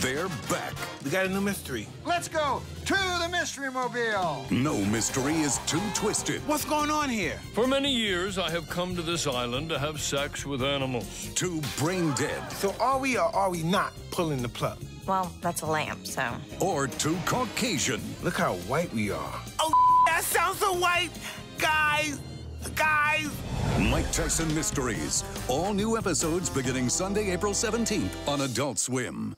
They're back. We got a new mystery. Let's go to the Mystery Mobile. No mystery is too twisted, What's going on here? For many years, I have come to this island to have sex with animals. too brain dead, So are we or are we not pulling the plug? Well, that's a lamp, so. or too Caucasian. Look how white we are. Oh, that sounds so white. Guys, guys. Mike Tyson Mysteries. All new episodes beginning Sunday, April 17th on Adult Swim.